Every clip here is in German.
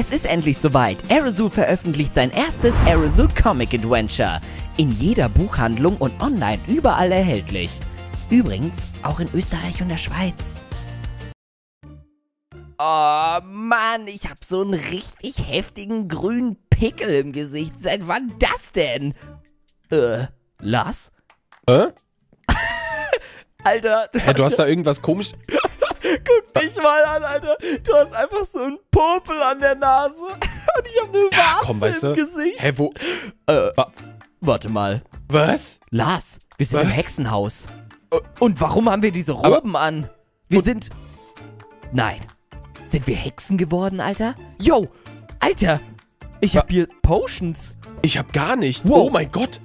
Es ist endlich soweit. Aerosol veröffentlicht sein erstes Aerosol Comic Adventure. In jeder Buchhandlung und online überall erhältlich. Übrigens auch in Österreich und der Schweiz. Oh Mann, ich hab so einen richtig heftigen grünen Pickel im Gesicht. Seit wann das denn? Äh, Lars? Hä? Alter, Hä, du hast da irgendwas komisch. Guck dich mal an, Alter. Du hast einfach so einen Popel an der Nase. Und ich hab eine Warze Ja, komm, weißt im du. Gesicht. Hä, wo. Äh, Wa- warte mal. Was? Lars, wir sind im Was? Hexenhaus. Äh, Und warum haben wir diese Aber- Roben an? Wir sind... Nein. Sind wir Hexen geworden, Alter? Yo, Alter. Ich hab hier Potions. Ich hab gar nichts. Wow. Oh mein Gott.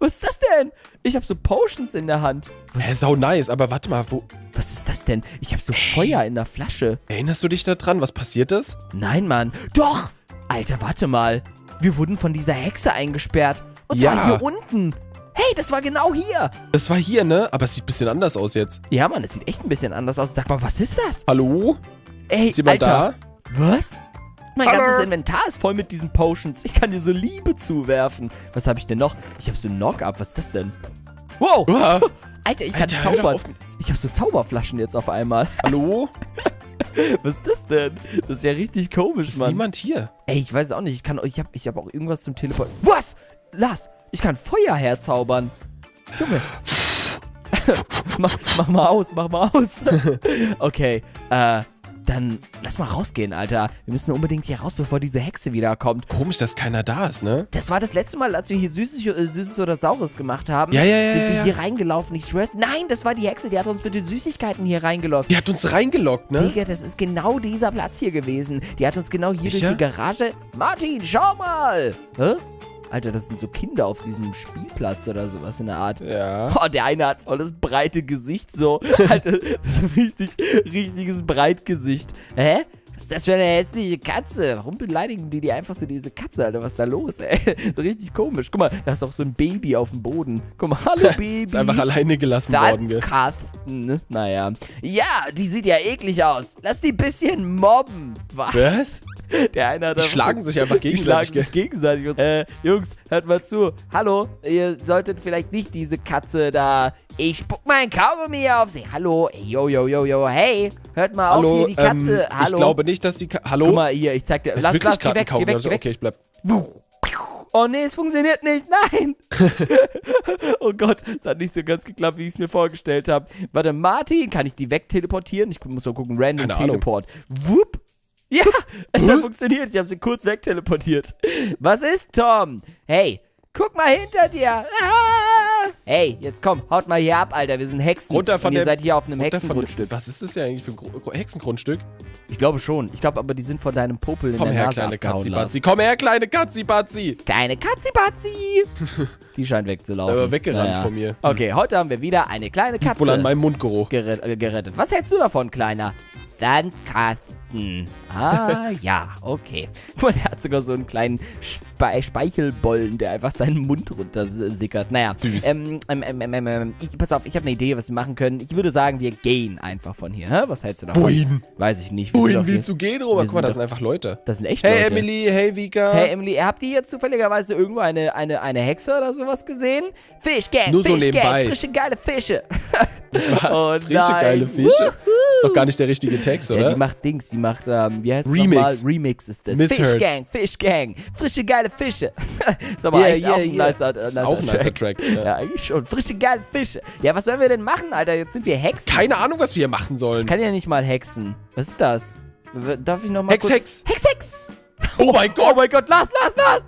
Was ist das denn? Ich hab so Potions in der Hand. Hä, sau nice. Aber warte mal, wo. Was ist das denn? Ich hab so Feuer in der Flasche. Erinnerst du dich da dran? Was passiert ist? Nein, Mann. Doch! Alter, warte mal. Wir wurden von dieser Hexe eingesperrt. Und Ja. zwar hier unten. Hey, das war genau hier. Das war hier, ne? Aber es sieht ein bisschen anders aus jetzt. Ja, Mann, es sieht echt ein bisschen anders aus. Sag mal, was ist das? Hallo? Ey, Ist jemand Alter. Was? Mein Hallo? ganzes Inventar ist voll mit diesen Potions. Ich kann dir so Liebe zuwerfen. Was habe ich denn noch? Ich habe so ein Knock-Up. Was ist das denn? Wow! Alter, ich kann Alter, zaubern. Ich habe so Zauberflaschen jetzt auf einmal. Hallo? Was ist das denn? Das ist ja richtig komisch, Ist Mann. niemand hier? Ey, ich weiß auch nicht. Ich kann, ich habe ich hab auch irgendwas zum Teleport. Was? Lars, ich kann Feuer herzaubern. Junge. mach, mach mal aus, mach mal aus. okay, äh, dann lass mal rausgehen, Alter. Wir müssen unbedingt hier raus, bevor diese Hexe wiederkommt. Komisch, dass keiner da ist, ne? Das war das letzte Mal, als wir hier Süßes, äh, Süßes oder Saures gemacht haben. Ja, ja, ja, Sind wir ja. hier reingelaufen. Ich schwör's. Nein, das war die Hexe. Die hat uns mit den Süßigkeiten hier reingelockt. Die hat uns reingelockt, ne? Digga, das ist genau dieser Platz hier gewesen. Die hat uns genau hier Sicher? durch die Garage. Martin, schau mal! Hä? Alter, das sind so Kinder auf diesem Spielplatz oder sowas in der Art. Ja. Oh, der eine hat voll das breite Gesicht so. Alter, das richtig, richtiges Breitgesicht. Hä? Was ist das für eine hässliche Katze? Warum beleidigen die die einfach so diese Katze, Alter? Was ist da los, ey? So richtig komisch. Guck mal, da ist doch so ein Baby auf dem Boden. Guck mal, hallo Baby. Ist einfach alleine gelassen worden, gell? Carsten. ne? Naja. Ja, die sieht ja eklig aus. Lass die bisschen mobben. Was? Was? Der eine hat Die schlagen sich einfach die gegenseitig, schlagen sich gegenseitig. Äh, Jungs, hört mal zu. Hallo, ihr solltet vielleicht nicht diese Katze da. Ich spuck mein Kaugummi auf sie. Hallo, ey, yo, yo, yo, yo. Hey, hört mal auf Hallo, hier, die Katze. ähm, Hallo. ich glaube nicht, dass die Ka Hallo? Guck mal hier, ich zeig dir. Lass, lass, geh weg, geh weg, geh weg. Okay, ich bleib. Oh nee, es funktioniert nicht. Nein. oh Gott, es hat nicht so ganz geklappt, wie ich es mir vorgestellt habe. Warte, Martin, kann ich die wegteleportieren? Ich muss mal gucken. Random Keine. Teleport. Wupp. Ja, es hat funktioniert. Ich habe sie kurz wegteleportiert. Was ist, Tom? Hey, guck mal hinter dir. Ah. Hey, jetzt komm, haut mal hier ab, Alter. Wir sind Hexen. Runter von Und ihr dem- seid hier auf einem Hexengrundstück. Was ist das ja eigentlich für ein Hexengrundstück? Ich glaube schon. Ich glaube aber, die sind von deinem Popel in Komm der her, Nase kleine. Katzi-Batzi. Komm her, kleine Katzi-Batzi. Kleine Katzibatzi. Die scheint wegzulaufen. Aber weggerannt von mir. Okay, heute haben wir wieder eine kleine Katze Wohl an meinem Mundgeruch. gerett, äh, gerettet. Was hältst du davon, Kleiner? Sandkasten. Ah, ja, okay. Und er hat sogar so einen kleinen Spe Speichelbollen, der einfach seinen Mund runtersickert. Naja, Süß. Ähm, ähm, ähm, ähm, ähm, ich, pass auf, ich habe eine Idee, was wir machen können. Ich würde sagen, wir gehen einfach von hier. Hä? Was hältst du davon? Wohin? Weiß ich nicht. Wir Wohin willst du gehen, Robert? Guck mal, das sind einfach Leute. Das sind echt Hey Leute. Emily, hey Vika. Hey Emily, habt ihr hier zufälligerweise irgendwo eine, eine, eine Hexe oder sowas gesehen? Fischgang, Nur so Fischgang, nebenbei. frische geile Fische. Was? Oh Frische, nein. geile Fische? Ist doch gar nicht der richtige Text, Ja, oder? die macht Dings, die macht, ähm, wie heißt es Remix. nochmal? Remix ist das. Misheard. Fischgang, Fischgang, frische geile Fische. ist aber Yeah, eigentlich yeah, auch ein yeah. nicer, äh, nicer auch ein nicer Track. Track. Ja. Ja, eigentlich schon. Frische geile Fische. Ja, was sollen wir denn machen, Alter? Jetzt sind wir Hexen. Keine Ahnung, was wir hier machen Ich sollen. kann ja nicht mal hexen. Was ist das? Darf ich nochmal Hex, kurz... Hex. Hex, Hex! Oh mein Oh Gott. mein Gott, lass, lass, lass!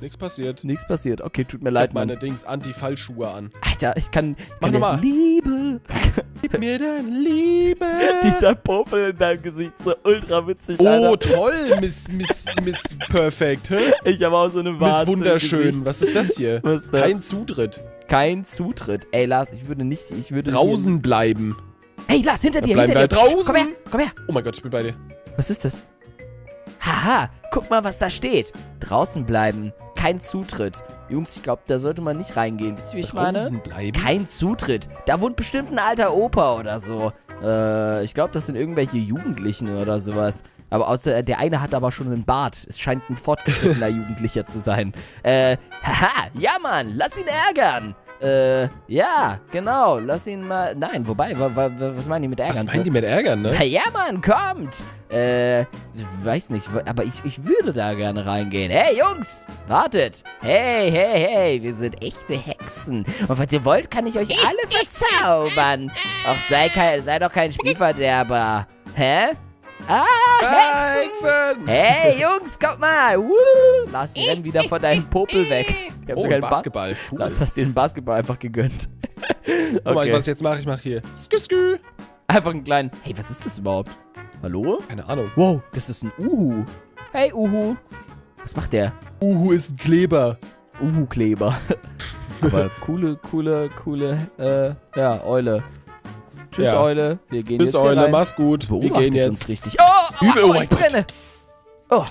Nichts passiert. nichts passiert. Okay, tut mir Ich leid, hab meine Mann. Dings Anti-Fallschuhe an. Alter, ich kann... Ich Mach kann nochmal. Liebe. Gib mir deine Liebe. Dieser Popel in deinem Gesicht, so ultra witzig, Oh, Alter. toll, Miss, Miss, Miss Perfect. Hä? Ich habe auch so eine Miss Warze im Wunderschön. Was ist das hier? Was ist das? Kein Zutritt. Kein Zutritt. Ey, Lars, ich würde nicht, ich würde Draußen bleiben. Hier... Ey, Lars, hinter dir, bleiben hinter dir. draußen. Komm her, komm her. Oh mein Gott, ich bin bei dir. Was ist das? Haha, guck mal, was da steht. Draußen bleiben. Kein Zutritt. Jungs, ich glaube, da sollte man nicht reingehen. Wisst ihr, wie ich meine? Draußen bleiben. Kein Zutritt. Da wohnt bestimmt ein alter Opa oder so. Äh, ich glaube, das sind irgendwelche Jugendlichen oder sowas. Aber außer der eine hat aber schon einen Bart. Es scheint ein fortgeschrittener Jugendlicher zu sein. Äh, haha, ja Mann, lass ihn ärgern. Äh, ja, genau, lass ihn mal. Nein, wobei, wa, wa, wa, was meinen die mit ärgern? Was meinen die mit ärgern, ne? Na ja, Mann, kommt! Äh, weiß nicht, aber ich, ich würde da gerne reingehen. Hey, Jungs, wartet! Hey, hey, hey, wir sind echte Hexen. Und falls ihr wollt, kann ich euch alle verzaubern. Ach, sei, kein, sei doch kein Spielverderber. Hä? Ah, Hexen! Hexen! Hey, Jungs, kommt mal! Woo! Lass die rennen wieder von deinem Popel weg. Ich hab Oh, sogar Basketball. Cool. Lass hast dir den Basketball einfach gegönnt. Guck mal, okay. was ich jetzt mache. Ich mache hier. Skü, skü. Einfach einen kleinen. Hey, was ist das überhaupt? Hallo? Keine Ahnung. Wow, das ist ein Uhu. Hey, Uhu. Was macht der? Uhu ist ein Kleber. Uhu-Kleber. Aber coole, coole, coole, äh, ja, Eule. Tschüss, Ja. Eule. Wir gehen Bis jetzt Eule, rein. mach's gut. Wir Beobachtet gehen jetzt. uns richtig. Oh, Übel, oh, oh mein ich Gott. brenne. Oh,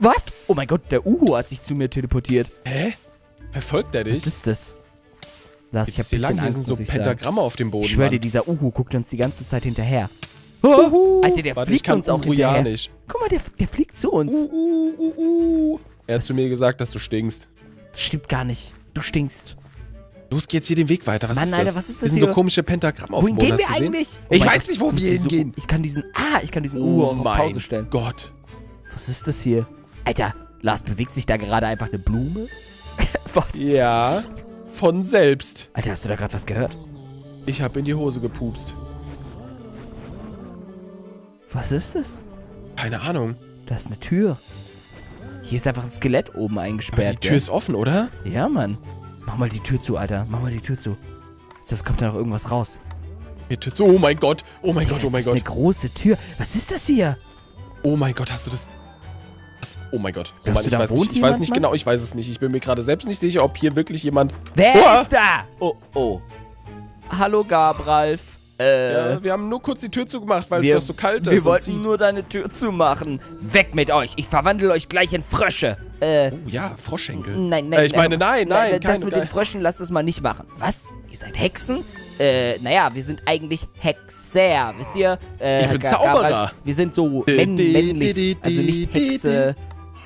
was? Oh mein Gott, der Uhu hat sich zu mir teleportiert. Hä? Verfolgt er dich? Was ist das? Lass, ich hab bisschen lang? Angst, sind so ich sagen. Pentagramme auf dem Boden. Ich schwöre dir, dieser Uhu guckt uns die ganze Zeit hinterher. Uhu. Alter, der Warte, fliegt uns auch Uhu hinterher. ja nicht. Guck mal, der, der fliegt zu uns. Uh, uh, uh, uh. Er hat zu mir gesagt, dass du stinkst. Das stimmt gar nicht. Du stinkst. Los geht's hier den Weg weiter. Was Mann, ist Alter, das? was ist Hier das sind hier? so komische Pentagramme auf Wohin dem Boden. gehen wir gesehen? eigentlich? Ich Oh mein weiß Gott, nicht, wo ich wir so- hingehen. Ich kann diesen. Ah, ich kann diesen Oh auch auf mein Pause stellen. Gott. Was ist das hier? Alter, Lars, bewegt sich da gerade einfach eine Blume? Was? Ja, von selbst. Alter, hast du da gerade was gehört? Ich habe in die Hose gepupst. Was ist das? Keine Ahnung. Da ist eine Tür. Hier ist einfach ein Skelett oben Aber eingesperrt. die Tür gell? ist offen, oder? Ja, Mann. Mach mal die Tür zu, Alter. Mach mal die Tür zu. Das kommt da noch irgendwas raus. Die Tür zu. Oh mein Gott. Oh mein Gott, oh das mein ist eine Gott. große Tür. Was ist das hier? Oh mein Gott, hast du das... Was? Oh mein Gott. Oh Mann, du, ich weiß, nicht, ich weiß nicht genau, ich weiß es nicht. Ich bin mir gerade selbst nicht sicher, ob hier wirklich jemand... Wer Uah. ist da? Oh, oh. Hallo, Gabralf. Äh, Ja, wir haben nur kurz die Tür zugemacht, weil es wir, doch so kalt ist wir wollten nur deine Tür zumachen. Weg mit euch. Ich verwandle euch gleich in Frösche. Äh, Oh ja, Froschschenkel. nein, nein. Äh, ich meine, nein, nein, Das keine- mit den Fröschen, lasst es mal nicht machen. Was? Ihr seid Hexen? Äh, naja, wir sind eigentlich Hexer, wisst ihr? Äh, Ich bin Zauberer. Wir sind so männ männlich, also nicht Hexe.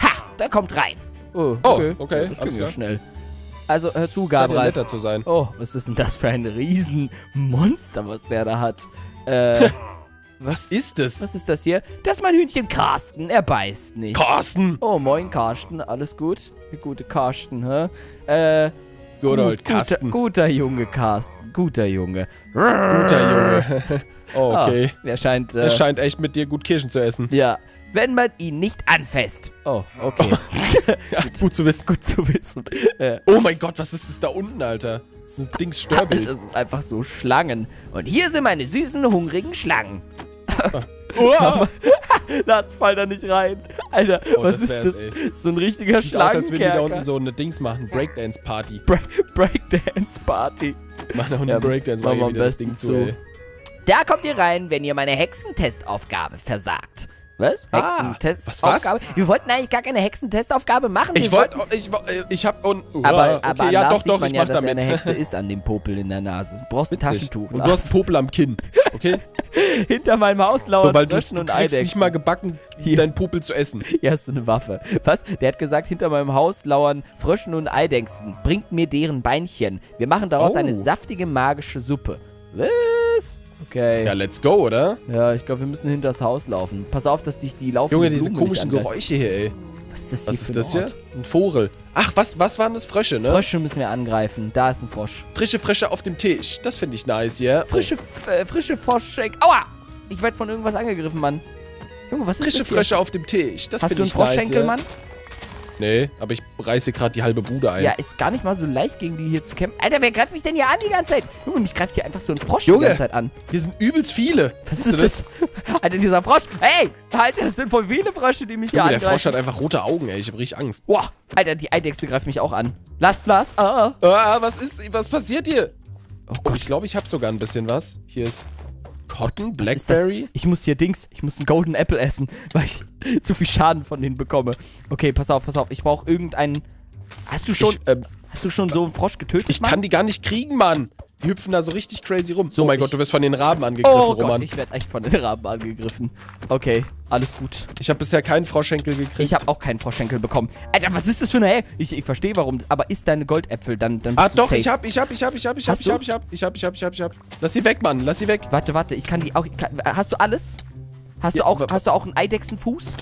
Ha, da kommt rein. Oh, Oh, okay. okay, Das alles ging ja klar. schnell. Also, hör zu, Gabralf. netter zu sein. Oh, was ist denn das für ein Riesenmonster, was der da hat? Äh, Was ist es? was ist das hier? Das ist mein Hühnchen Carsten. Er beißt nicht. Carsten! Oh, moin, Carsten. Alles gut? Der gute Carsten, hä? Äh, Good old gut- guter, Carsten. guter Junge, Carsten. Guter Junge. Guter Junge. oh, okay. Ah, der scheint, äh, Er scheint echt mit dir gut Kirschen zu essen. ja. Wenn man ihn nicht anfasst. Oh, okay. Ja, gut zu wissen. gut zu wissen. Oh mein Gott, was ist das da unten, Alter? Das ist ein Dings Störbild. das sind einfach so Schlangen. Und hier sind meine süßen, hungrigen Schlangen. Uah! Lass, fall da nicht rein. Alter, Oh, was das ist das? ey. So ein richtiger Sieht aus, als würden die da Schlangenkerker. unten so eine Dings machen. Breakdance-Party. Bra Breakdance Party. Machen da unten Ja, Breakdance, am wieder das Ding zu, zu. Da kommt ihr rein, wenn ihr meine Hexentestaufgabe versagt. Was? Ah, Hexentestaufgabe? Wir wollten eigentlich gar keine Hexentestaufgabe machen. Ich wollte, wollten- ich, äh, ich hab, und, Uah, Aber, okay, aber ja, doch, sieht doch, man ich ja, mach dass damit. er eine Hexe ist an dem Popel in der Nase. Du brauchst ein Witzig. Taschentuch. Und du hast einen Popel am Kinn, okay? Hinter meinem Haus lauern So, weil du, Fröschen du und kriegst Eidechsen. nicht mal gebacken, Hier. deinen Popel zu essen. Hier hast du eine Waffe. Was? Der hat gesagt, hinter meinem Haus lauern Fröschen und Eidechsen. Bringt mir deren Beinchen. Wir machen daraus Oh. eine saftige magische Suppe. Was? Okay. Ja, let's go, oder? Ja, ich glaube, wir müssen hinter das Haus laufen. Pass auf, dass dich die laufen. Junge, diese komischen Geräusche hier, ey. Was ist das Was hier ist für das ein hier? Ein Vogel. Ach, was, was waren das? Frösche, ne? Frösche müssen wir angreifen. Da ist ein Frosch. Frische Frösche auf dem Tisch. Das finde ich nice, ja. Frische, F- äh, frische Froschschenk. Aua! Ich werde von irgendwas angegriffen, Mann. Junge, was ist Frische das hier? Frösche auf dem Tisch. Das Hast finde du einen ich nice, Froschschenkel, ja. Mann? Nee, aber ich reiße gerade die halbe Bude ein. Ja, ist gar nicht mal so leicht, gegen die hier zu kämpfen. Alter, wer greift mich denn hier an die ganze Zeit? Junge, mich greift hier einfach so ein Frosch Junge. die ganze Zeit an. Hier sind übelst viele. Was Siehst ist du das? Alter, dieser Frosch. Hey, Alter, das sind voll viele Frösche, die mich hier Junge, der angreifen. Frosch hat einfach rote Augen, ey. Ich hab richtig Angst. Boah, Alter, die Eidechse greift mich auch an. Lass, lass. Ah. Ah, was ist, was passiert hier? Oh Oh, ich glaube, ich habe sogar ein bisschen was. Hier ist Cotton? Blackberry. Ich muss hier Dings, ich muss einen Golden Apple essen, weil ich zu viel Schaden von denen bekomme. Okay, pass auf, pass auf. Ich brauche irgendeinen. Hast du schon. Ich, ähm, Hast du schon so einen Frosch getötet, Ich Mann? kann die gar nicht kriegen, Mann. Die hüpfen da so richtig crazy rum. So, oh mein Gott, du wirst von den Raben angegriffen, Oh Gott, Roman. ich werde echt von den Raben angegriffen. Okay, alles gut. Ich habe bisher keinen Froschenkel gekriegt. Ich habe auch keinen Froschschenkel bekommen. Alter, was ist das für eine... Hey, ich, ich verstehe warum, aber isst deine Goldäpfel, dann, dann bist ah, du doch, safe. ich hab, ich hab, ich hab, ich hab, ich hab, ich hab, ich hab, ich hab, ich hab, ich hab, ich hab. Lass sie weg, Mann, lass sie weg. Warte, warte, ich kann die auch... Kann, hast du alles? Hast, Ja, du auch, hast du auch einen Eidechsenfuß?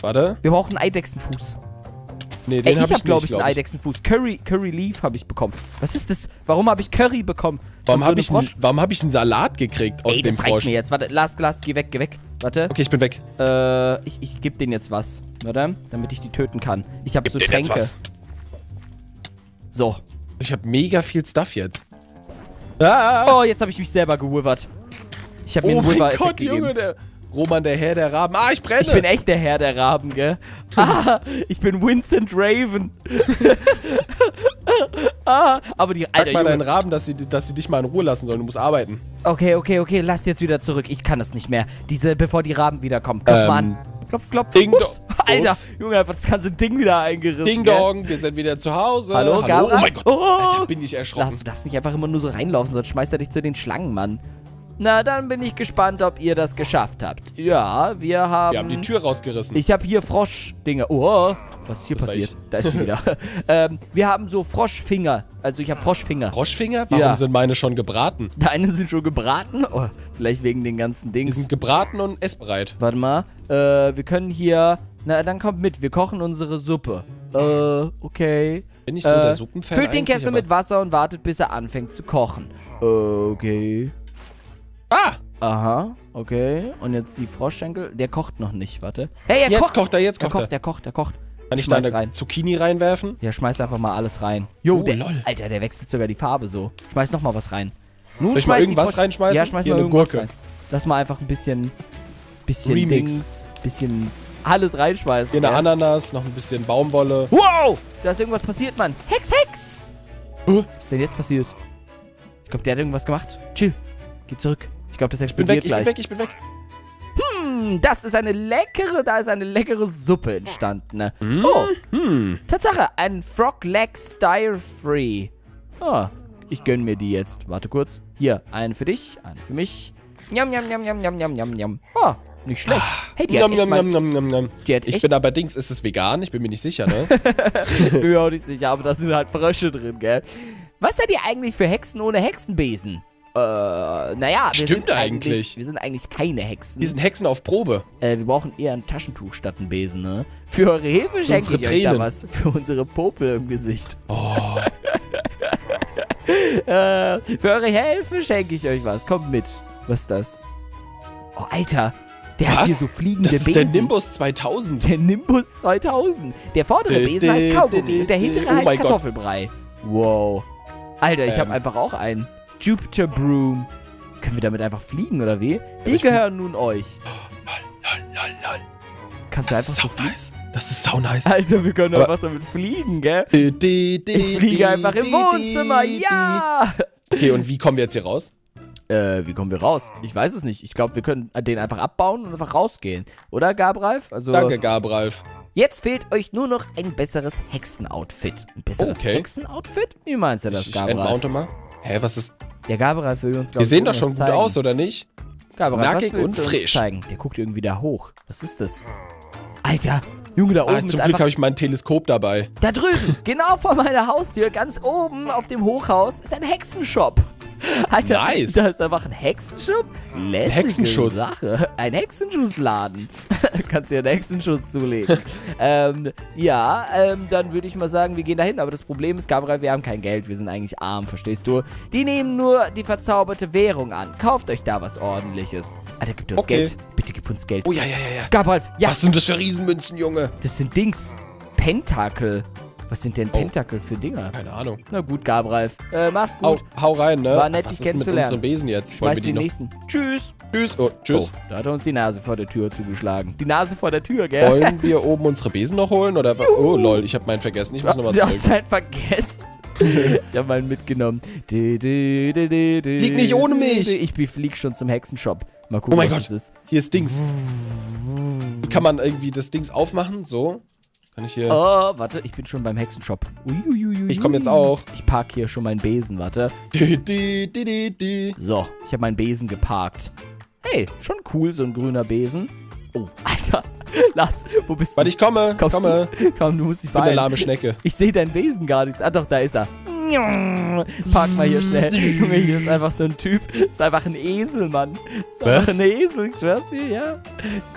Warte. Wir brauchen einen Eidechsenfuß. Nee, Ey, den ich hab habe, ich glaube ich, einen glaub ich. Eidechsenfuß. Curry, Curry Leaf habe ich bekommen. Was ist das? Warum habe ich Curry bekommen? Warum so habe ich, einen- warum hab ich einen Salat gekriegt aus Ey, dem das reicht Frosch? mir jetzt. Warte, Lars, Glas, geh weg, geh weg. Warte. Okay, ich bin weg. Äh, ich, ich gebe denen jetzt was. Warte, damit ich die töten kann. Ich habe so Tränke. So. Ich habe mega viel Stuff jetzt. Ah! Oh, jetzt habe ich mich selber gewivert. Ich habe mir Oh einen mein Wither-Effekt Gott, gegeben. Junge, der Roman, der Herr der Raben. Ah, ich brenne. Ich bin echt der Herr der Raben, gell? Ah, ich bin Vincent Raven. ah, aber die Sag Alter, mal deinen. Raben, dass sie, dass sie dich mal in Ruhe lassen sollen. Du musst arbeiten. Okay, okay, okay, lass jetzt wieder zurück. Ich kann das nicht mehr. Diese, bevor die Raben wiederkommen. Klopf mal Ähm, an. Klopf, klopf. Ding Ups. Alter, Ups. Junge, einfach das ganze Ding wieder eingerissen. Ding gell? Dong, wir sind wieder zu Hause. Hallo, Hallo. Gabriel? Oh mein Gott. Oh. Alter, bin ich erschrocken. Lars, du darfst nicht einfach immer nur so reinlaufen, sonst schmeißt er dich zu den Schlangen, Mann. Na, dann bin ich gespannt, ob ihr das geschafft habt. Ja, wir haben... Wir haben die Tür rausgerissen. Ich habe hier Froschdinge. Oh, was ist hier Das passiert? Da ist sie wieder. ähm, wir haben so Froschfinger. Also ich habe Froschfinger. Froschfinger? Warum Ja. sind meine schon gebraten? Deine sind schon gebraten. Oh, vielleicht wegen den ganzen Die Dings. sind gebraten und essbereit. Warte mal. Äh, wir können hier... Na, dann kommt mit. Wir kochen unsere Suppe. Äh, okay. Bin ich so äh, der Suppenfan Füllt den Kessel mit Wasser und wartet, bis er anfängt zu kochen. Okay. Ah! Aha, okay. Und jetzt die Froschschenkel. Der kocht noch nicht, warte. Hey, er Jetzt kocht. kocht er, jetzt kocht er. kocht, der kocht, der kocht. Kann ich Schmeiß da eine rein. Zucchini reinwerfen? Der schmeißt einfach mal alles rein. Jo, Oh, der, lol. Alter, der wechselt sogar die Farbe so. Schmeiß noch mal was rein. Nun Soll ich mal irgendwas reinschmeißen? Ja, schmeiß Hier mal eine irgendwas Gurke. rein. Lass mal einfach ein bisschen, bisschen Remix. Dings, bisschen alles reinschmeißen. Hier eine? Ananas, noch ein bisschen Baumwolle. Wow! Da ist irgendwas passiert, Mann. Hex, Hex! Huh? Was ist denn jetzt passiert? Ich glaube, der hat irgendwas gemacht. Chill. Geh zurück. Ich glaube, das Ich bin explodiert weg, ich bin gleich. weg, ich bin weg. Hm, das ist eine leckere, da ist eine leckere Suppe entstanden. ne? Oh, Hm. Tatsache, ein Frog Leg Style Free. Ah, ich gönn mir die jetzt. Warte kurz. Hier, eine für dich, eine für mich. Njam, njam, njam, njam, njam, njam, njam, njam. Oh, nicht schlecht. Hey, die hat Nom, echt nom, mal, nom, nom, nom. die hat Ich echt, bin aber Dings, ist es vegan? Ich bin mir nicht sicher, ne? bin mir auch nicht sicher, aber da sind halt Frösche drin, gell? Was seid ihr eigentlich für Hexen ohne Hexenbesen? Äh, naja, wir Stimmt sind eigentlich. Wir sind eigentlich keine Hexen. Wir sind Hexen auf Probe. Äh, wir brauchen eher ein Taschentuch statt ein Besen, ne? Für eure Hilfe schenke ich euch da was. Für unsere Popel im Gesicht. Oh, Äh, für eure Hilfe schenke ich euch was. Kommt mit. Was ist das? Oh, Alter. Der hat Was? hier so fliegende das ist Besen. der Nimbus 2000. Der Nimbus 2000. Der vordere Besen heißt Kaugummi und der hintere oh heißt mein Gott. Kartoffelbrei. Wow. Alter, ich Ähm. habe einfach auch einen. Jupiter Broom. Können wir damit einfach fliegen, oder wie? Die gehören nun euch. Lol, lol, lol. Kannst du Das ist einfach so fliegen? nice. Das ist sau nice. Alter, wir können einfach damit fliegen, gell? Ich fliege einfach im Wohnzimmer, ja! Okay, und wie kommen wir jetzt hier raus? Äh, wie kommen wir raus? Ich weiß es nicht. Ich glaube, wir können den einfach abbauen und einfach rausgehen. Oder, Gabralf? Also, Danke, Gabralf. jetzt fehlt euch nur noch ein besseres Hexenoutfit. Ein besseres Okay. Hexenoutfit? Wie meinst du das, Ich, ich entmounte mal. Hä, was ist... Der Gabralf will uns, glaube Wir ich, sehen doch schon gut zeigen. aus, oder nicht? Was Nackig und frisch. zeigen? Der guckt irgendwie da hoch. Was ist das? Alter, Junge, da oben Ah, ist zum Glück habe ich mein Teleskop dabei. Da drüben, genau vor meiner Haustür, ganz oben auf dem Hochhaus, ist ein Hexenshop. Alter, Nice. da ist einfach ein Hexenshop. Lässige Hexenschuss. Sache. Ein Hexenschussladen. Kannst dir einen Hexenschuss zulegen. ähm, ja, ähm, dann würde ich mal sagen, wir gehen dahin. Aber das Problem ist, Gabriel, wir haben kein Geld. Wir sind eigentlich arm, verstehst du? Die nehmen nur die verzauberte Währung an. Kauft euch da was ordentliches. Alter, gib uns Okay. Geld. Bitte gib uns Geld. Oh ja, ja, ja, ja. Gabriel, ja, Was sind das für Riesenmünzen, Junge? das sind Dings. Pentakel. Was sind denn Oh. Pentakel für Dinger? Keine Ahnung. Na gut, Gabralf. Äh, mach's Hau, gut. Oh, hau rein, ne? War nett, Was dich ist mit kennenzulernen. unseren Besen jetzt? Schmeiß den noch... nächsten. Tschüss. Tschüss. Oh, tschüss. Oh, da hat er uns die Nase vor der Tür zugeschlagen. Die Nase vor der Tür, gell? Wollen wir oben unsere Besen noch holen? Oder... Oh, lol, ich habe meinen vergessen. Ich muss nochmal Du hast zurück. halt vergessen. ich habe meinen mitgenommen. Flieg Flieg nicht ohne mich. Ich flieg schon zum Hexenshop. Mal gucken, Oh mein was Gott. das ist. Hier ist Dings. Kann man irgendwie das Dings aufmachen? So. Kann ich hier... Oh, warte, ich bin schon beim Hexenshop. Uiuiui. Ich komm jetzt auch. Ich park hier schon meinen Besen, warte. Di, di, di. So, ich habe meinen Besen geparkt. Hey, schon cool, so ein grüner Besen. Oh, Alter. Lass, wo bist du? Warte, ich komme, Kommst komme. Du? Komm, du musst dich Ich bin eine beeilen. lahme Schnecke. Ich sehe deinen Besen gar nicht. Ah, doch, da ist er. Park mal hier schnell. Junge, hier ist einfach so ein Typ. Ist einfach ein Esel, Mann. Ist einfach Was? ein Esel, ich schwör's dir, ja.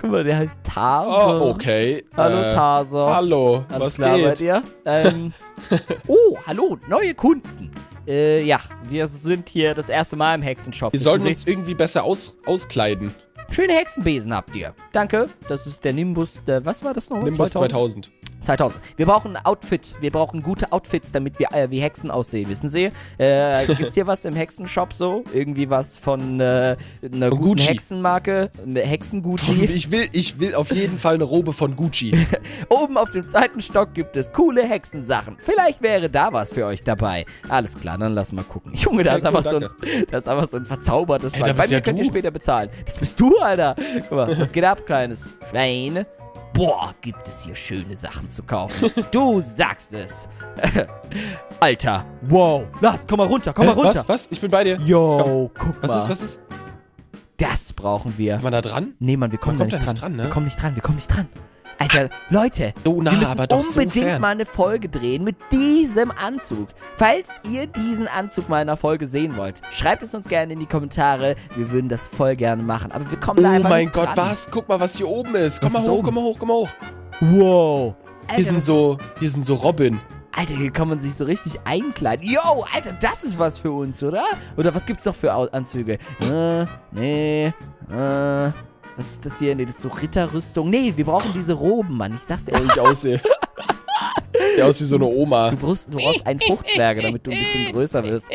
Guck mal, der heißt Taso. Oh, okay. Hallo, äh, Taso. Hallo, Alles was klar bei geht? dir? Ähm, oh, hallo, neue Kunden. Äh, ja, wir sind hier das erste Mal im Hexenshop. Wir sollten uns irgendwie besser aus, auskleiden. Schöne Hexenbesen habt ihr. Danke. Das ist der Nimbus, der, was war das noch? Nimbus 2000. 2000. Wir brauchen ein Outfit. Wir brauchen gute Outfits, damit wir äh, wie Hexen aussehen. Wissen Sie? Äh, gibt's hier was im Hexenshop so? Irgendwie was von äh, einer Von guten Gucci. Hexenmarke? Eine Hexen-Gucci? Ich will, ich will auf jeden Fall eine Robe von Gucci. Oben auf dem zweiten Stock gibt es coole Hexensachen. Vielleicht wäre da was für euch dabei. Alles klar, dann lass mal gucken. Junge, da Ja, ist cool, einfach so ein, da ist einfach so ein verzaubertes Ey, Schwein. Bei mir ja könnt ihr später bezahlen. Das bist du, Alter. Guck mal, was geht ab, kleines Schwein? Boah, gibt es hier schöne Sachen zu kaufen. Du sagst es. Alter, wow. Lass, komm mal runter, komm mal Hä, runter. Was? Was? Ich bin bei dir. Yo, guck Was mal. ist, was ist? Das brauchen wir. Kann man da dran? Nee, Mann, wir kommen da kommt nicht da dran. nicht dran, ne? Wir kommen nicht dran, wir kommen nicht dran. Alter, Leute, So nah, wir müssen aber doch so unbedingt fern. mal eine Folge drehen mit diesem Anzug. Falls ihr diesen Anzug mal in einer Folge sehen wollt, schreibt es uns gerne in die Kommentare. Wir würden das voll gerne machen. Aber wir kommen da Oh einfach mein nicht Gott, dran. was? Guck mal, was hier oben ist. Komm Was mal hoch, komm mal hoch, komm mal hoch. Wow. Alter, Hier sind so, hier sind so Robin. Alter, hier kann man sich so richtig einkleiden. Yo, Alter, das ist was für uns, oder? Oder was gibt's noch für Anzüge? Äh, nee, äh, was ist das hier? Nee, das ist so Ritterrüstung. Nee, wir brauchen diese Roben, Mann. Ich sag's dir. wie ich aussehe. Der aus wie so eine Oma. Du brauchst, du brauchst einen Fruchtzwerge, damit du ein bisschen größer wirst.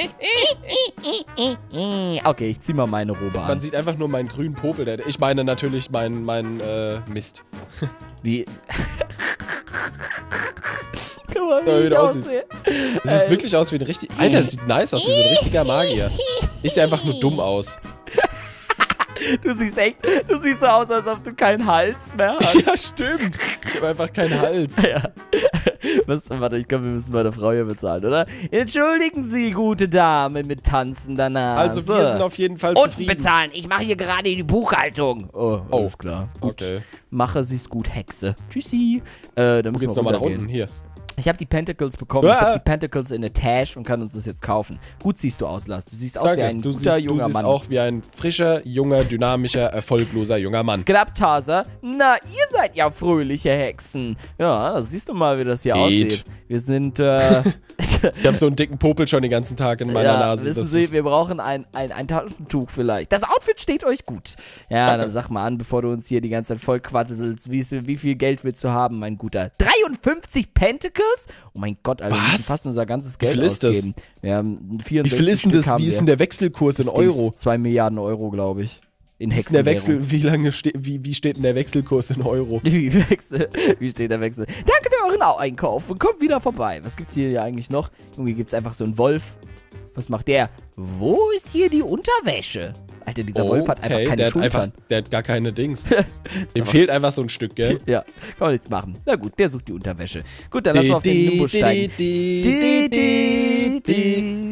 Okay, ich zieh mal meine Robe Man an. sieht einfach nur meinen grünen Popel. Der, ich meine natürlich meinen mein, äh, Mist. Wie. Guck mal, Ja, wie wie ich aussehe. Das sieht Äh, wirklich aus wie ein richtig... Alter, das sieht nice aus, wie so ein richtiger Magier. Ich sehe einfach nur dumm aus. Du siehst echt, du siehst so aus, als ob du keinen Hals mehr hast. Ja, stimmt. Ich habe einfach keinen Hals. Ja. Was, warte, ich glaube, wir müssen meine Frau hier bezahlen, oder? Entschuldigen Sie, gute Dame mit tanzender Nase. Also wir sind auf jeden Fall Und zufrieden. bezahlen. Ich mache hier gerade die Buchhaltung. Oh, alles klar. Gut. Okay. Mache sie's gut, Hexe. Tschüssi. Äh, dann müssen geht's wir nochmal nach unten? Hier. Ich habe die Pentacles bekommen. Ich Ah. habe die Pentacles in der Tasche und kann uns das jetzt kaufen. Gut siehst du aus, Lars. Du siehst aus wie Danke. ein Du guter siehst, du junger siehst Mann. auch wie ein frischer, junger, dynamischer, erfolgloser junger Mann. Skraptaser, na, ihr seid ja fröhliche Hexen. Ja, siehst du mal, wie das hier Geht. aussieht. Wir sind, äh, Ich habe so einen dicken Popel schon den ganzen Tag in meiner ja, Nase. wissen Das Sie, wir brauchen ein, ein, ein Taschentuch vielleicht. Das Outfit steht euch gut. Ja, Danke. dann sag mal an, bevor du uns hier die ganze Zeit voll quattelst, wie, wie viel Geld willst du haben, mein Guter? 53 Pentacles? Oh mein Gott, Alter, wir müssen fast unser ganzes Geld viel ist das? Wir haben wie 64 viel ist denn das? Wie ist denn der Wechselkurs in Euro? 2 Milliarden Euro, glaube ich. In Wie, ist der. Wechsel, wie lange steht, wie, wie steht denn der Wechselkurs in Euro? Wie, Wechsel, wie steht der Wechsel? Danke für euren Au- Einkauf und kommt wieder vorbei. Was gibt's hier eigentlich noch? Irgendwie gibt's einfach so einen Wolf. Was macht der? Wo ist hier die Unterwäsche? Alter, dieser Wolf hat einfach Okay, keine der hat Schultern. einfach, der hat gar keine Dings. Dem fehlt einfach so ein Stück, gell? ja, kann man nichts machen. Na gut, der sucht die Unterwäsche. Gut, dann lass mal auf den Nimbus steigen.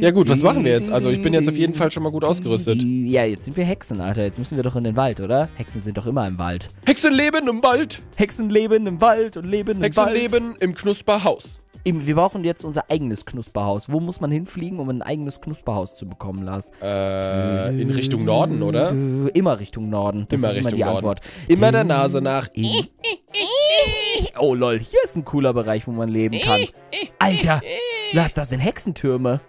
Ja gut, was machen wir jetzt? Also ich bin jetzt auf jeden Fall schon mal gut ausgerüstet. Ja, jetzt sind wir Hexen, Alter. Jetzt müssen wir doch in den Wald, oder? Hexen sind doch immer im Wald. Hexen leben im Wald. Hexen leben im Wald und leben im Hexen Wald. leben im Knusperhaus. Im, wir brauchen jetzt unser eigenes Knusperhaus. Wo muss man hinfliegen, um ein eigenes Knusperhaus zu bekommen, Lars? Äh, in Richtung Norden, oder? Immer Richtung Norden. Das Immer ist immer die Norden. Antwort. Immer der Nase nach. Oh lol, hier ist ein cooler Bereich, wo man leben kann. Alter, Lars, das sind Hexentürme.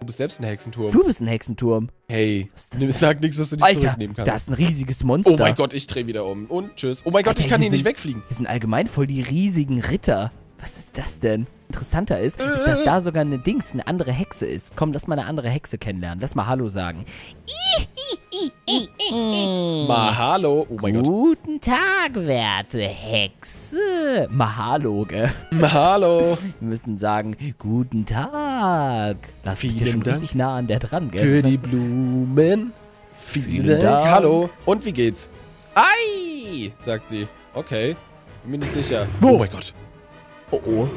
Du bist selbst ein Hexenturm. Du bist ein Hexenturm. Hey, nimm- sag nichts, was du nicht Alter, zurücknehmen kannst. da ist ein riesiges Monster. oh mein Gott, ich dreh wieder um. Und tschüss. Oh mein Gott, Alter, ich kann hier hier nicht sind- wegfliegen. Hier sind allgemein voll die riesigen Ritter. Was ist das denn? Interessanter ist, ist, dass da sogar eine Dings, eine andere Hexe ist. Komm, lass mal eine andere Hexe kennenlernen. Lass mal Hallo sagen. Mahalo. Oh mein Gott. Guten Tag, werte Hexe. Mahalo, gell? Mahalo. Wir müssen sagen, guten Tag. Lass mich hier Vielen schon Dank richtig nah an der dran, gell? Für Das die Blumen. Vielen, Dank. Dank. Hallo. Und wie geht's? Ei, sagt sie. Okay. Bin mir nicht sicher. Wo? Oh mein Gott. Oh oh.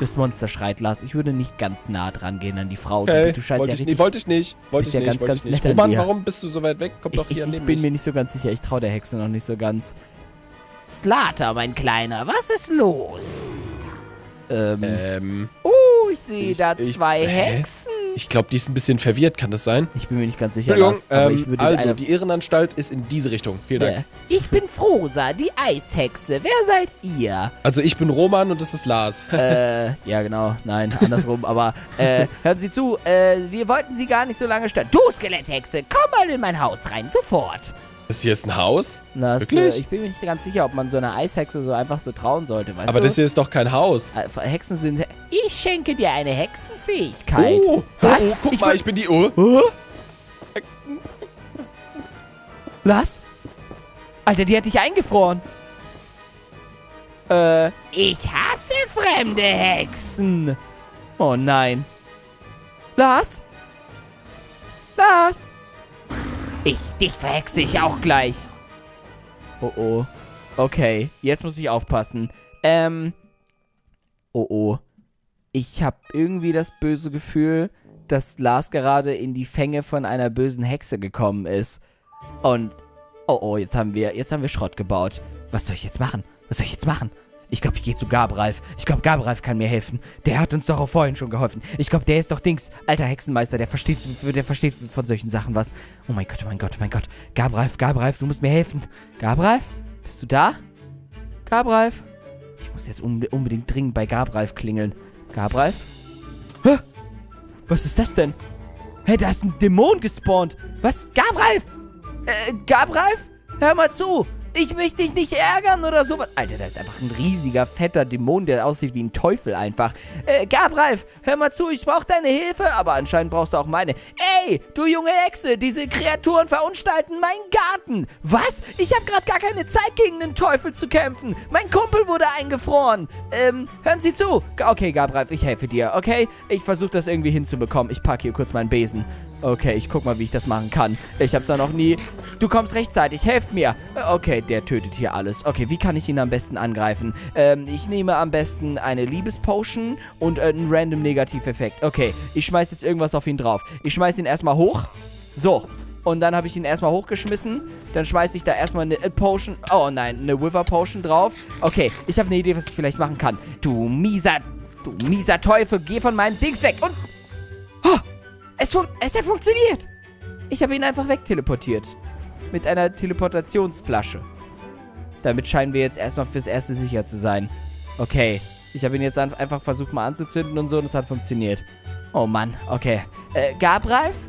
Das Monster schreit, Lars. Ich würde nicht ganz nah dran gehen an die Frau. Okay, du, scheinst wollte ja ich, richtig... nee, wollte ich nicht. Wollte ich ja nicht, ganz, ganz ich nicht. Oh an Mann, warum bist du so weit weg? Komm ich, doch hier ich, ich neben bin mich. mir nicht so ganz sicher. Ich traue der Hexe noch nicht so ganz. Slater, mein Kleiner, was ist los? Ähm, Ähm, oh, ich sehe ich- da ich- zwei? Hexen. Ich glaube, die ist ein bisschen verwirrt, kann das sein? Ich bin mir nicht ganz sicher, Entschuldigung, Lars, ähm, also, die Irrenanstalt ist in diese Richtung. Vielen Dank. Ja. Ich bin Frosa, die Eishexe. Wer seid ihr? Also, ich bin Roman und das ist Lars. äh, ja genau, nein, andersrum, aber äh, hören Sie zu, äh, wir wollten Sie gar nicht so lange stören. Du Skeletthexe, komm mal in mein Haus rein, sofort. Das hier ist ein Haus? Das, Wirklich? Äh, ich bin mir nicht ganz sicher, ob man so einer Eishexe so einfach so trauen sollte, weißt Aber du? das hier ist doch kein Haus. Äh, Hexen sind... Ich schenke dir eine Hexenfähigkeit. Oh, Was? oh, guck Ich mal, ich bin die. Hä? Hexen. Was? Alter, die hat dich eingefroren. Äh, ich hasse fremde Hexen. Oh nein. Lars? Lars? Ich, dich verhexe ich auch gleich. Oh oh. Okay, jetzt muss ich aufpassen. Ähm. Oh oh. Ich habe irgendwie das böse Gefühl, dass Lars gerade in die Fänge von einer bösen Hexe gekommen ist. Und oh oh, jetzt haben wir jetzt haben wir Schrott gebaut. Was soll ich jetzt machen? Was soll ich jetzt machen? Ich glaube, ich gehe zu Gabralf. Ich glaube, Gabralf kann mir helfen. Der hat uns doch auch vorhin schon geholfen. Ich glaube, der ist doch Dings, alter Hexenmeister. Der versteht, der versteht von solchen Sachen was. Oh mein Gott, oh mein Gott, oh mein Gott. Gabralf, Gabralf, du musst mir helfen. Gabralf? Bist du da? Gabralf? Ich muss jetzt unbe- unbedingt dringend bei Gabralf klingeln. Gabralf? Hä? Was ist das denn? Hä, da ist ein Dämon gespawnt. Was? Gabralf? Äh, Gabralf? Hör mal zu. Ich möchte dich nicht ärgern oder sowas. Alter, da ist einfach ein riesiger, fetter Dämon, der aussieht wie ein Teufel einfach. Äh, Gabralf, hör mal zu, ich brauche deine Hilfe, aber anscheinend brauchst du auch meine. Ey, du junge Hexe, diese Kreaturen verunstalten meinen Garten. Was? Ich habe gerade gar keine Zeit, gegen den Teufel zu kämpfen. Mein Kumpel wurde eingefroren. Ähm, hören Sie zu. Okay, Gabralf, ich helfe dir, okay? Ich versuche das irgendwie hinzubekommen. Ich packe hier kurz meinen Besen. Okay, ich guck mal, wie ich das machen kann. Ich hab's da noch nie. Du kommst rechtzeitig, helft mir. Okay, der tötet hier alles. Okay, wie kann ich ihn am besten angreifen? Ähm, ich nehme am besten eine Liebespotion und äh, einen random Negativeffekt. Okay, ich schmeiß jetzt irgendwas auf ihn drauf. Ich schmeiß ihn erstmal hoch. So. Und dann habe ich ihn erstmal hochgeschmissen. Dann schmeiße ich da erstmal eine Potion. Oh nein, eine Wither Potion drauf. Okay, ich habe eine Idee, was ich vielleicht machen kann. Du mieser. Du mieser Teufel, geh von meinem Dings weg. Und. Es, fun es hat funktioniert. Ich habe ihn einfach wegteleportiert. Mit einer Teleportationsflasche. Damit scheinen wir jetzt erstmal fürs Erste sicher zu sein. Okay. Ich habe ihn jetzt einfach versucht mal anzuzünden und so und es hat funktioniert. Oh Mann, okay. Äh, Gabralf?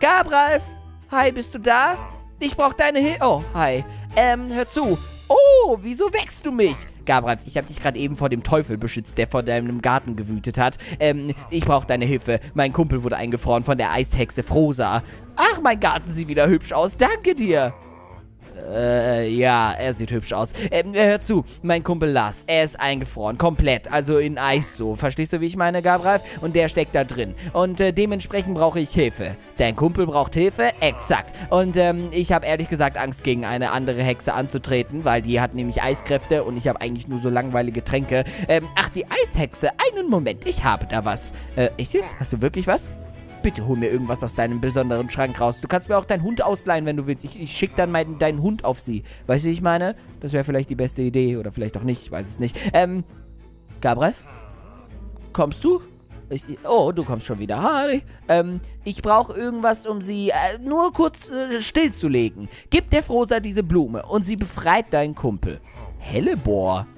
Gabralf? Hi, bist du da? Ich brauche deine Hilfe. Oh, hi. Ähm, hör zu. Oh, wieso wächst du mich? Gabralf, ich habe dich gerade eben vor dem Teufel beschützt, der vor deinem Garten gewütet hat. Ähm, ich brauche deine Hilfe. Mein Kumpel wurde eingefroren von der Eishexe Frosa. Ach, mein Garten sieht wieder hübsch aus. Danke dir. Äh, ja, er sieht hübsch aus. Ähm, hör zu, mein Kumpel Lars, er ist eingefroren, komplett, also in Eis so. Verstehst du, wie ich meine, Gabriel? Und der steckt da drin. Und äh, dementsprechend brauche ich Hilfe. Dein Kumpel braucht Hilfe? Exakt. Und ähm, ich habe ehrlich gesagt Angst, gegen eine andere Hexe anzutreten, weil die hat nämlich Eiskräfte und ich habe eigentlich nur so langweilige Tränke. Ähm, ach, die Eishexe, einen Moment, ich habe da was. Äh, ich jetzt? Hast du wirklich was? Bitte hol mir irgendwas aus deinem besonderen Schrank raus. Du kannst mir auch deinen Hund ausleihen, wenn du willst. Ich, ich schicke dann meinen, deinen Hund auf sie. Weißt du, wie ich meine? Das wäre vielleicht die beste Idee. Oder vielleicht auch nicht. Ich weiß es nicht. Ähm, Gabriel? Kommst du? Ich, oh, du kommst schon wieder. Hi. Ähm, ich brauche irgendwas, um sie äh, nur kurz äh, stillzulegen. Gib der Frosa diese Blume und sie befreit deinen Kumpel. Hellebohr.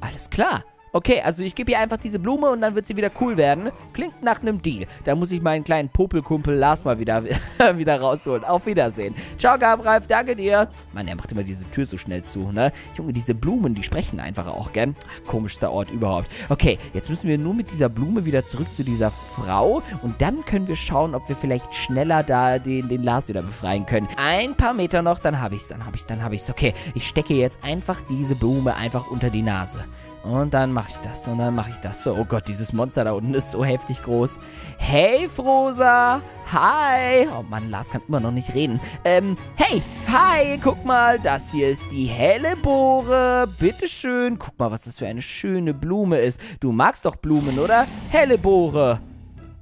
Alles klar. Okay, also ich gebe ihr einfach diese Blume und dann wird sie wieder cool werden. Klingt nach einem Deal. Da muss ich meinen kleinen Popelkumpel Lars mal wieder, wieder rausholen. Auf Wiedersehen. Ciao, Gabriel. Danke dir. Mann, er macht immer diese Tür so schnell zu, ne? Junge, diese Blumen, die sprechen einfach auch gern. Komischster Ort überhaupt. Okay, jetzt müssen wir nur mit dieser Blume wieder zurück zu dieser Frau. Und dann können wir schauen, ob wir vielleicht schneller da den, den Lars wieder befreien können. Ein paar Meter noch, dann habe ich's, dann habe ich's, dann habe ich's. Okay, ich stecke jetzt einfach diese Blume einfach unter die Nase. Und dann mache ich das und dann mache ich das so. Oh Gott, dieses Monster da unten ist so heftig groß. Hey, Frosa. Hi. Oh Mann, Lars kann immer noch nicht reden. Ähm, hey. Hi, guck mal. Das hier ist die Hellebore. Bitteschön. Guck mal, was das für eine schöne Blume ist. Du magst doch Blumen, oder? Hellebore.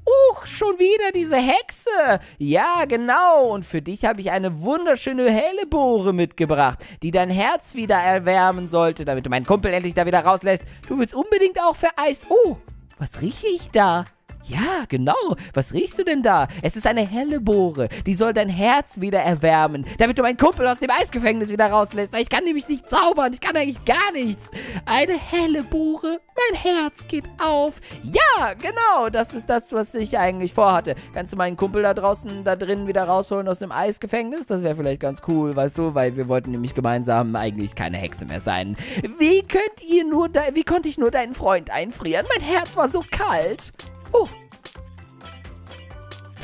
Uch, schon wieder diese Hexe. Ja, genau. Und für dich habe ich eine wunderschöne Hellebore mitgebracht, die dein Herz wieder erwärmen sollte, damit du meinen Kumpel endlich da wieder rauslässt. Du willst unbedingt auch vereist. Oh, was rieche ich da? Ja, genau. Was riechst du denn da? Es ist eine helle Bohre. Die soll dein Herz wieder erwärmen, damit du meinen Kumpel aus dem Eisgefängnis wieder rauslässt. Weil ich kann nämlich nicht zaubern. Ich kann eigentlich gar nichts. Eine helle Bohre. Mein Herz geht auf. Ja, genau. Das ist das, was ich eigentlich vorhatte. Kannst du meinen Kumpel da draußen, da drinnen wieder rausholen aus dem Eisgefängnis? Das wäre vielleicht ganz cool, weißt du? Weil wir wollten nämlich gemeinsam eigentlich keine Hexe mehr sein. Wie könnt ihr nur, wie konnte ich nur deinen Freund einfrieren? Mein Herz war so kalt. Oh.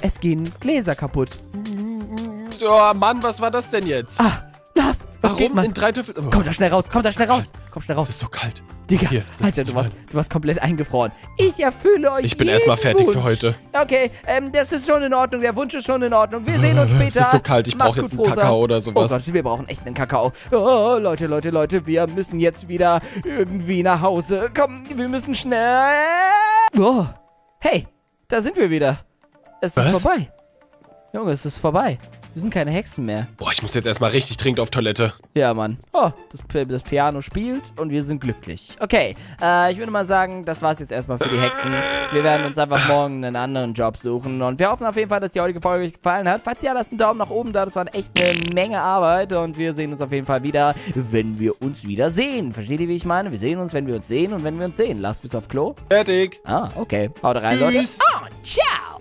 Es gehen Gläser kaputt. Oh Mann, was war das denn jetzt? Ah, Lars, was Warum geht, Mann? in drei Töpfe? Oh, Komm da schnell raus, komm da schnell raus. Komm schnell raus. ist so kalt. Digga, Hier, Alter, du warst, du warst komplett eingefroren. Ich erfülle euch Ich bin erstmal fertig Wunsch. für heute. Okay, ähm, das ist schon in Ordnung. Der Wunsch ist schon in Ordnung. Wir sehen uns später. Es ist so kalt, ich brauche jetzt einen. Kakao oder Oh sowas. Gott, wir brauchen echt einen Kakao. Oh, Leute, Leute, Leute, wir müssen jetzt wieder irgendwie nach Hause. Komm, wir müssen schnell. Oh, hey, da sind wir wieder. Es ist Was? vorbei. Junge, es ist vorbei. Wir sind keine Hexen mehr. Boah, ich muss jetzt erstmal richtig dringend auf Toilette. Ja, Mann. Oh, das, das Piano spielt und wir sind glücklich. Okay, äh, ich würde mal sagen, das war's jetzt erstmal für die Hexen. Wir werden uns einfach morgen einen anderen Job suchen und wir hoffen auf jeden Fall, dass die heutige Folge euch gefallen hat. Falls ja, lasst einen Daumen nach oben da. Das war echt eine Menge Arbeit und wir sehen uns auf jeden Fall wieder, wenn wir uns wieder sehen. Versteht ihr, wie ich meine? Wir sehen uns, wenn wir uns sehen und wenn wir uns sehen. Lasst bis auf Klo. Fertig. Ah, okay. Haut rein, Leute. Tschüss. Und ciao.